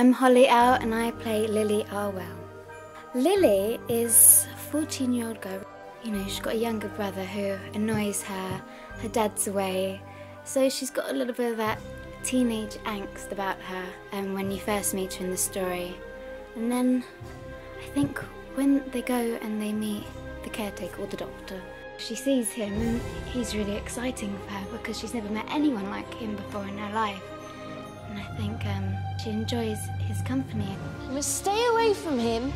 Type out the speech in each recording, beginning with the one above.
I'm Holly Earl and I play Lily Arwell. Lily is a 14 year old girl. You know, she's got a younger brother who annoys her, her dad's away, so she's got a little bit of that teenage angst about her um, when you first meet her in the story. And then I think when they go and they meet the caretaker or the doctor, she sees him and he's really exciting for her because she's never met anyone like him before in her life. And I think um, she enjoys his company. You must stay away from him.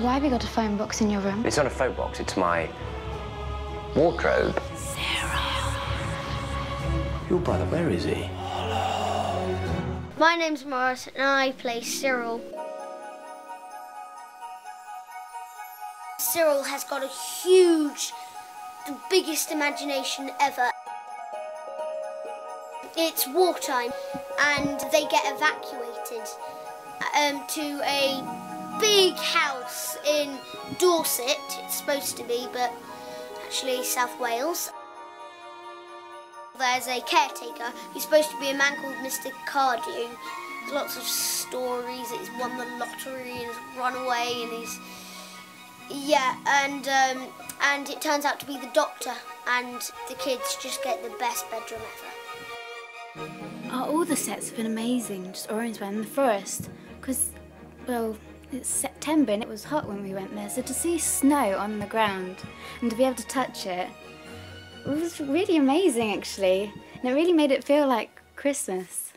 Why have you got a phone box in your room? It's not a phone box, it's my wardrobe. Cyril. Your brother, where is he? My name's Maurice and I play Cyril. Cyril has got a huge, the biggest imagination ever. It's wartime and they get evacuated um, to a big house in Dorset, it's supposed to be, but actually South Wales. There's a caretaker who's supposed to be a man called Mr. Cardew. There's lots of stories he's won the lottery and has run away and he's yeah, and um, and it turns out to be the doctor, and the kids just get the best bedroom ever. Oh, all the sets have been amazing, just Orange Man in the forest. Because, well, it's September and it was hot when we went there, so to see snow on the ground and to be able to touch it, it was really amazing actually. And it really made it feel like Christmas.